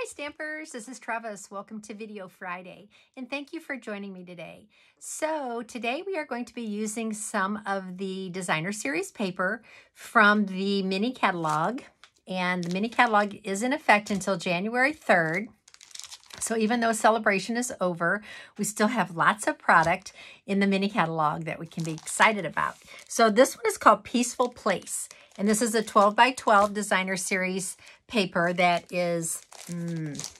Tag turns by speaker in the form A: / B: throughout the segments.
A: Hi Stampers, this is Trevis. Welcome to Video Friday and thank you for joining me today. So today we are going to be using some of the designer series paper from the mini catalog and the mini catalog is in effect until January 3rd. So even though celebration is over, we still have lots of product in the mini catalog that we can be excited about. So this one is called Peaceful Place. And this is a 12 by 12 designer series paper that is mm,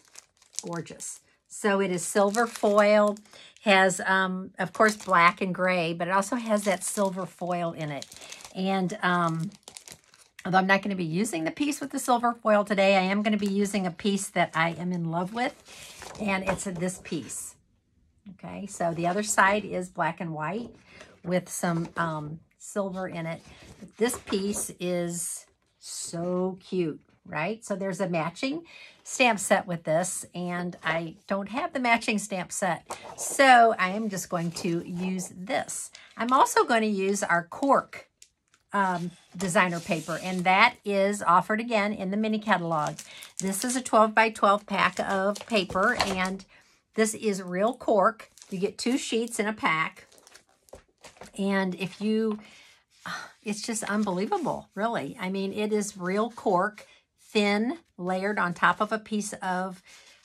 A: gorgeous. So it is silver foil, has, um, of course, black and gray, but it also has that silver foil in it. And um, although I'm not going to be using the piece with the silver foil today, I am going to be using a piece that I am in love with, and it's this piece. Okay, so the other side is black and white with some um, silver in it. This piece is so cute, right? So there's a matching stamp set with this, and I don't have the matching stamp set. So I am just going to use this. I'm also going to use our cork um, designer paper, and that is offered again in the mini catalog. This is a 12 by 12 pack of paper, and this is real cork. You get two sheets in a pack. And if you it's just unbelievable, really. I mean, it is real cork, thin, layered on top of a piece of,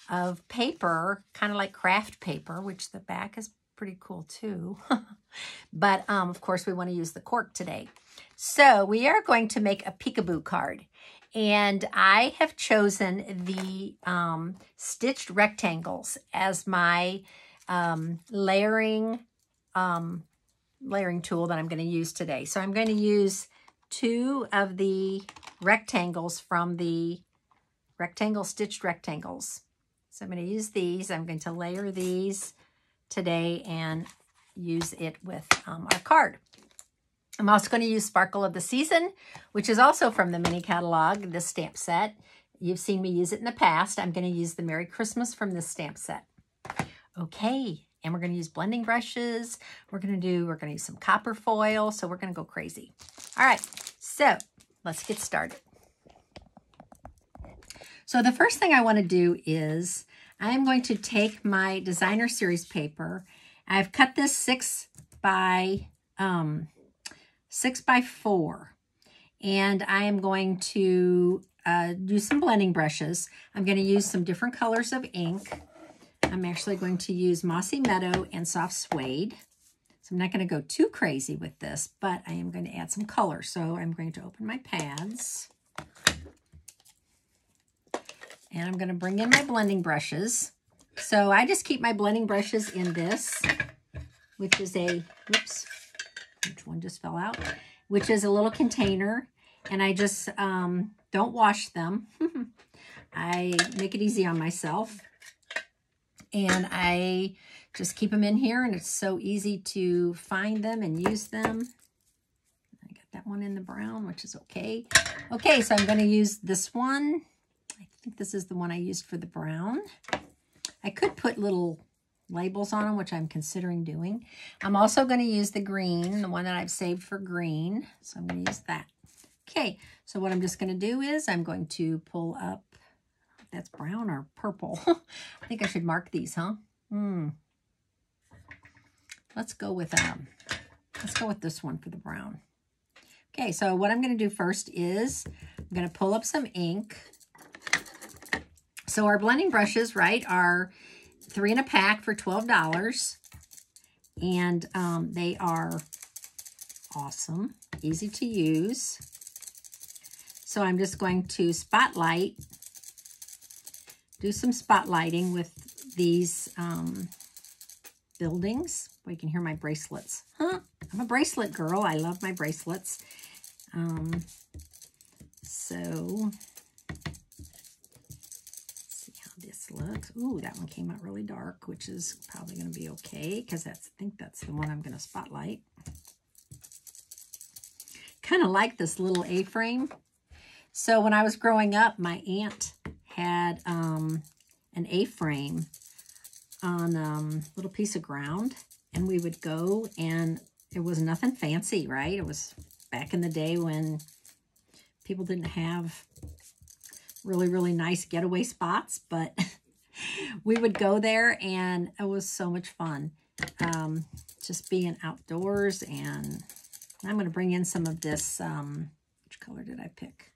A: of paper, kind of like craft paper, which the back is pretty cool too. but, um, of course, we want to use the cork today. So we are going to make a peekaboo card. And I have chosen the um, stitched rectangles as my um, layering um, layering tool that I'm going to use today. So I'm going to use two of the rectangles from the rectangle stitched rectangles. So I'm going to use these. I'm going to layer these today and use it with um, our card. I'm also going to use Sparkle of the Season, which is also from the mini catalog, this stamp set. You've seen me use it in the past. I'm going to use the Merry Christmas from this stamp set. Okay, and we're going to use blending brushes. We're going to do, we're going to use some copper foil. So we're going to go crazy. All right. So let's get started. So the first thing I want to do is I'm going to take my designer series paper. I've cut this six by um, six by four. And I am going to uh, use some blending brushes. I'm going to use some different colors of ink. I'm actually going to use Mossy Meadow and Soft Suede. So I'm not going to go too crazy with this, but I am going to add some color. So I'm going to open my pads. And I'm going to bring in my blending brushes. So I just keep my blending brushes in this, which is a, whoops, which one just fell out, which is a little container. And I just um, don't wash them. I make it easy on myself. And I just keep them in here and it's so easy to find them and use them. I got that one in the brown, which is okay. Okay, so I'm going to use this one. I think this is the one I used for the brown. I could put little labels on them, which I'm considering doing. I'm also going to use the green, the one that I've saved for green. So I'm going to use that. Okay, so what I'm just going to do is I'm going to pull up that's brown or purple. I think I should mark these, huh? Hmm. Let's go with um, let's go with this one for the brown. Okay, so what I'm going to do first is I'm going to pull up some ink. So our blending brushes, right, are three in a pack for $12. And um, they are awesome, easy to use. So I'm just going to spotlight do some spotlighting with these um, buildings. Well, you can hear my bracelets. Huh? I'm a bracelet girl. I love my bracelets. Um, so, see how this looks. Ooh, that one came out really dark, which is probably going to be okay because that's I think that's the one I'm going to spotlight. Kind of like this little A-frame. So when I was growing up, my aunt had um, an A-frame on a um, little piece of ground. And we would go and it was nothing fancy, right? It was back in the day when people didn't have really, really nice getaway spots, but we would go there and it was so much fun. Um, just being outdoors and I'm going to bring in some of this, um, which color did I pick?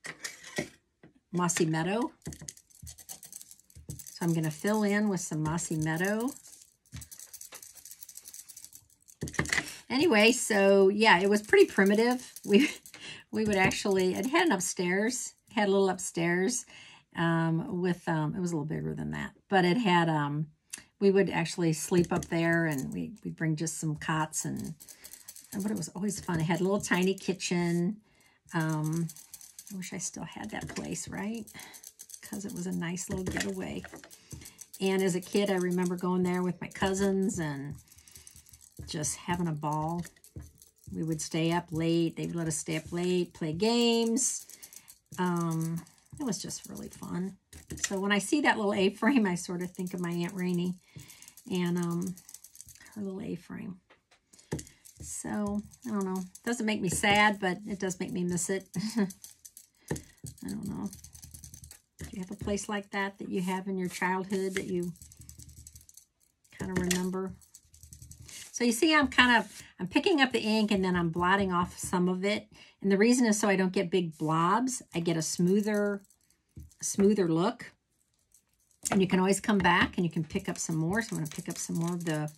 A: Mossy Meadow. So I'm going to fill in with some Mossy Meadow. Anyway, so yeah, it was pretty primitive. We we would actually, it had an upstairs, had a little upstairs um, with, um, it was a little bigger than that, but it had, um, we would actually sleep up there and we, we'd bring just some cots and, but it was always fun. It had a little tiny kitchen. Um, I wish I still had that place, right? Because it was a nice little getaway. And as a kid, I remember going there with my cousins and just having a ball. We would stay up late. They would let us stay up late, play games. Um, it was just really fun. So when I see that little A-frame, I sort of think of my Aunt Rainey and um, her little A-frame. So, I don't know. It doesn't make me sad, but it does make me miss it. I don't know. Do you have a place like that that you have in your childhood that you kind of remember? So you see I'm kind of, I'm picking up the ink and then I'm blotting off some of it. And the reason is so I don't get big blobs. I get a smoother, smoother look. And you can always come back and you can pick up some more. So I'm going to pick up some more of the,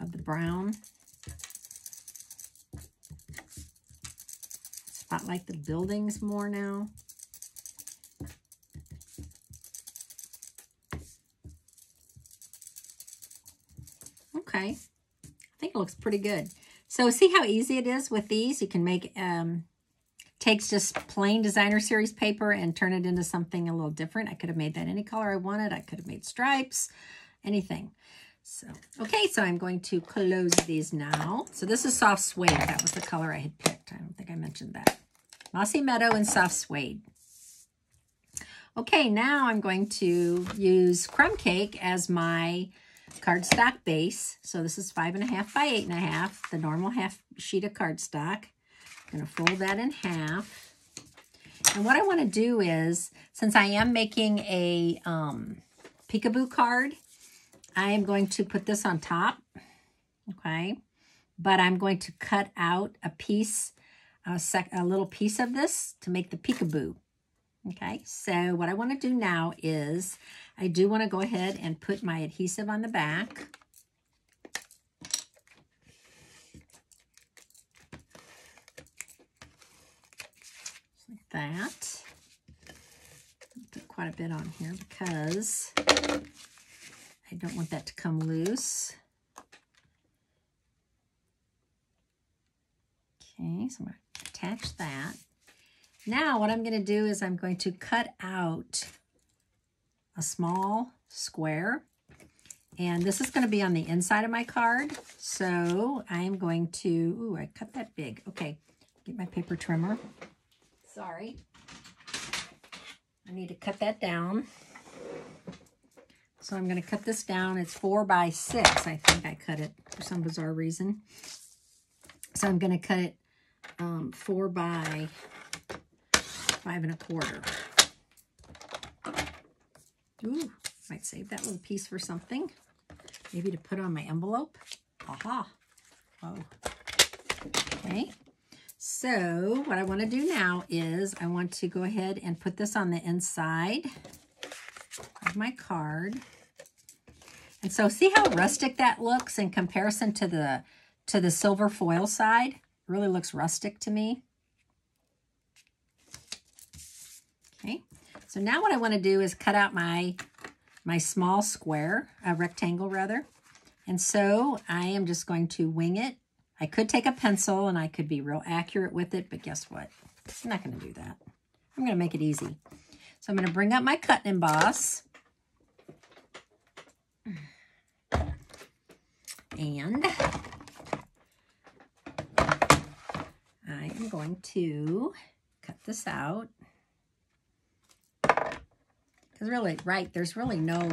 A: of the brown. Spotlight the buildings more now. Okay I think it looks pretty good. So see how easy it is with these? You can make, um, takes just plain designer series paper and turn it into something a little different. I could have made that any color I wanted. I could have made stripes, anything. So, okay, so I'm going to close these now. So this is soft suede. That was the color I had picked. I don't think I mentioned that. Mossy Meadow and soft suede. Okay, now I'm going to use crumb cake as my cardstock base. So this is five and a half by eight and a half, the normal half sheet of cardstock. I'm to fold that in half. And what I want to do is, since I am making a um, peekaboo card, I am going to put this on top, okay? But I'm going to cut out a piece, a, sec a little piece of this to make the peekaboo. Okay, so what I want to do now is I do want to go ahead and put my adhesive on the back. like that. Put quite a bit on here because I don't want that to come loose. Okay, so I'm going to attach that. Now what I'm going to do is I'm going to cut out a small square. And this is going to be on the inside of my card. So I am going to, ooh, I cut that big. Okay, get my paper trimmer. Sorry. I need to cut that down. So I'm going to cut this down. It's four by six. I think I cut it for some bizarre reason. So I'm going to cut it um, four by five and a quarter. Ooh, might save that little piece for something. Maybe to put on my envelope. Aha. Oh. Okay. So what I want to do now is I want to go ahead and put this on the inside of my card. And so see how rustic that looks in comparison to the to the silver foil side? It really looks rustic to me. Okay, so now what I want to do is cut out my, my small square, a rectangle rather. And so I am just going to wing it. I could take a pencil and I could be real accurate with it, but guess what? I'm not going to do that. I'm going to make it easy. So I'm going to bring up my cut and emboss. And I am going to cut this out. Because really, right, there's really no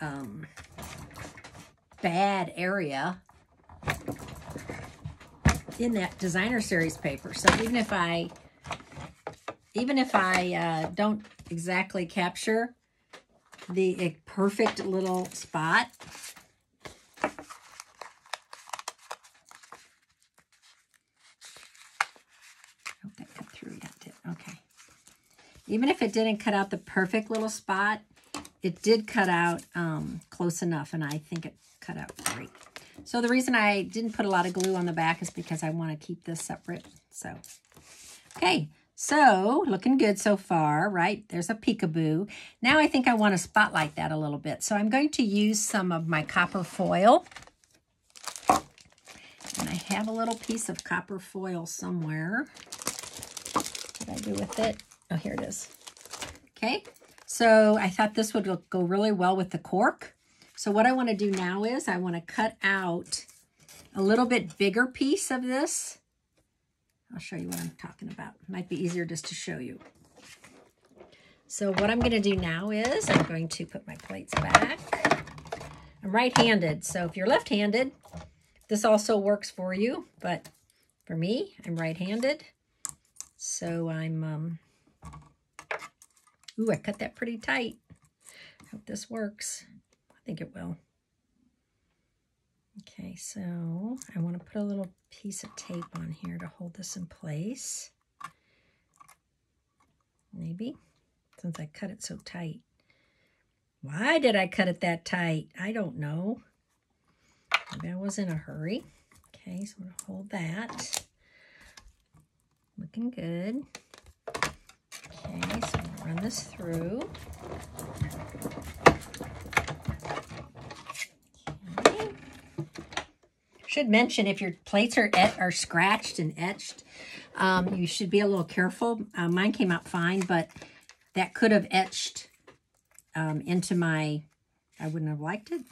A: um, bad area in that designer series paper. So even if I, even if I uh, don't exactly capture the perfect little spot. Hope that cut through. Yeah, did. Okay. Even if it didn't cut out the perfect little spot, it did cut out um, close enough, and I think it cut out great. So the reason I didn't put a lot of glue on the back is because I want to keep this separate. So, okay. So, looking good so far, right? There's a peekaboo. Now I think I want to spotlight that a little bit. So I'm going to use some of my copper foil. And I have a little piece of copper foil somewhere. What did I do with it? Oh, here it is. Okay, so I thought this would go really well with the cork. So what I want to do now is I want to cut out a little bit bigger piece of this I'll show you what I'm talking about. Might be easier just to show you. So what I'm going to do now is I'm going to put my plates back. I'm right-handed, so if you're left-handed, this also works for you, but for me, I'm right-handed. So I'm, um, ooh, I cut that pretty tight. Hope this works. I think it will. Okay, so I want to put a little piece of tape on here to hold this in place. Maybe, since I cut it so tight. Why did I cut it that tight? I don't know. Maybe I was in a hurry. Okay, so I'm going to hold that. Looking good. Okay, so run this through. Should mention if your plates are are scratched and etched, um, you should be a little careful. Uh, mine came out fine, but that could have etched um, into my, I wouldn't have liked it,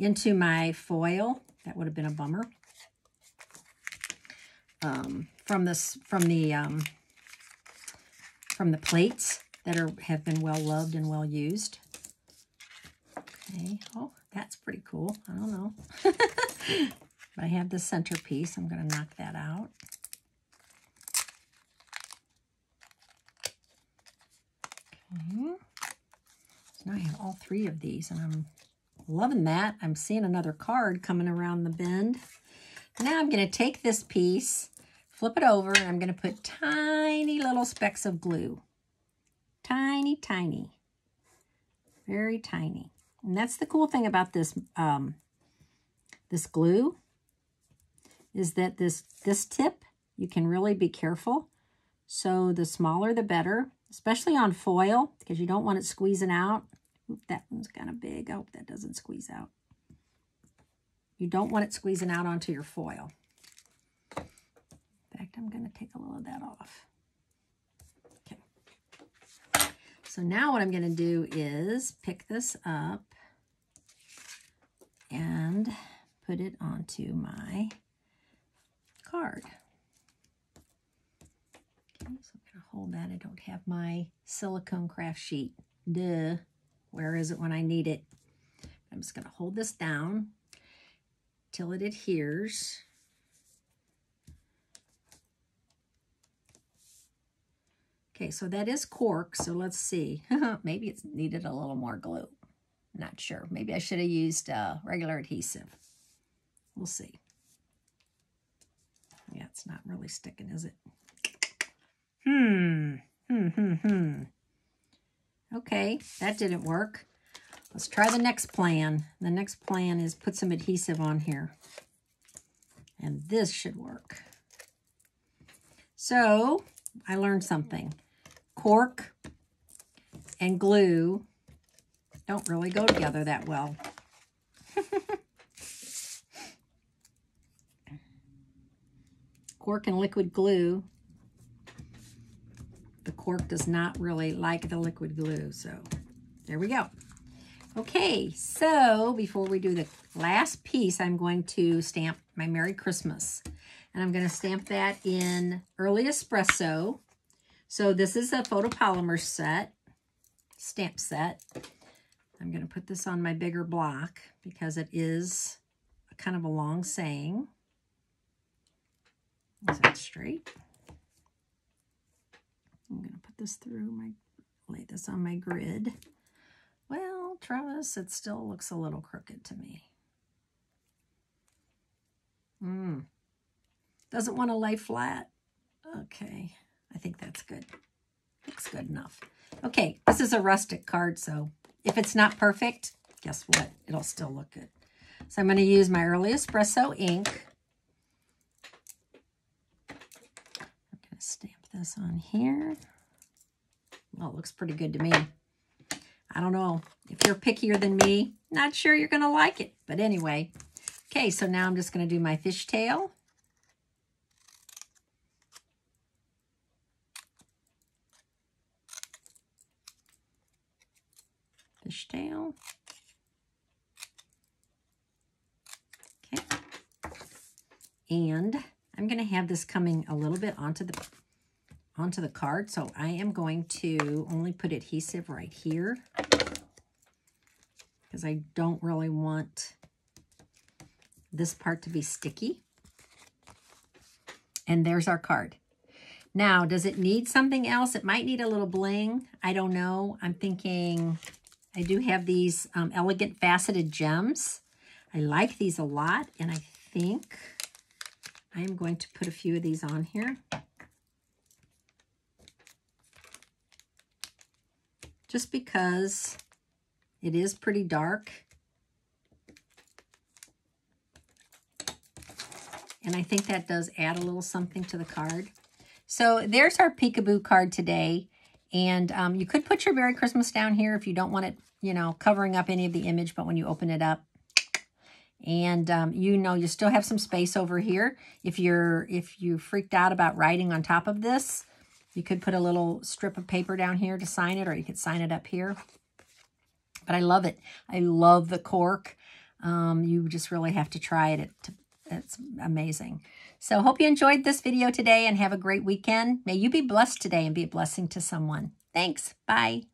A: into my foil. That would have been a bummer. Um, from this, from the, um, from the plates that are have been well loved and well used. Okay, oh, that's pretty cool. I don't know. I have the centerpiece. I'm going to knock that out. Okay. So now I have all three of these, and I'm loving that. I'm seeing another card coming around the bend. Now I'm going to take this piece, flip it over, and I'm going to put tiny little specks of glue. Tiny. Very tiny. And that's the cool thing about this, um, this glue is that this, this tip, you can really be careful. So the smaller the better, especially on foil, because you don't want it squeezing out. Oop, that one's kind of big. I hope that doesn't squeeze out. You don't want it squeezing out onto your foil. In fact, I'm going to take a little of that off. Okay. So now what I'm going to do is pick this up and put it onto my card. Okay, so I'm going to hold that. I don't have my silicone craft sheet. Duh. Where is it when I need it? I'm just going to hold this down till it adheres. Okay, so that is cork, so let's see. Maybe it's needed a little more glue. Not sure. Maybe I should have used uh, regular adhesive. We'll see. Yeah, it's not really sticking, is it? Hmm. Hmm, hmm, hmm. Okay, that didn't work. Let's try the next plan. The next plan is put some adhesive on here. And this should work. So, I learned something. Cork and glue don't really go together that well. cork and liquid glue. The cork does not really like the liquid glue, so there we go. Okay, so before we do the last piece, I'm going to stamp my Merry Christmas. And I'm going to stamp that in Early Espresso. So this is a photopolymer set, stamp set. I'm going to put this on my bigger block because it is kind of a long saying. Is that straight? I'm going to put this through my lay this on my grid. Well, Trevis, it still looks a little crooked to me. Hmm. Doesn't want to lay flat. Okay, I think that's good. Looks good enough. Okay, this is a rustic card, so if it's not perfect, guess what? It'll still look good. So I'm going to use my Early Espresso ink. I'm going to stamp this on here. Well, it looks pretty good to me. I don't know. If you're pickier than me, not sure you're going to like it. But anyway, okay, so now I'm just going to do my fishtail. Fishtail. Okay. And I'm going to have this coming a little bit onto the onto the card. So I am going to only put adhesive right here because I don't really want this part to be sticky. And there's our card. Now, does it need something else? It might need a little bling. I don't know. I'm thinking I do have these um, elegant faceted gems. I like these a lot, and I think I am going to put a few of these on here. Just because it is pretty dark. And I think that does add a little something to the card. So there's our peekaboo card today. And um, you could put your Merry Christmas down here if you don't want it, you know, covering up any of the image. But when you open it up, and um, you know, you still have some space over here. If you're if you freaked out about writing on top of this, you could put a little strip of paper down here to sign it, or you could sign it up here. But I love it. I love the cork. Um, you just really have to try it. it it's amazing. So hope you enjoyed this video today and have a great weekend. May you be blessed today and be a blessing to someone. Thanks. Bye.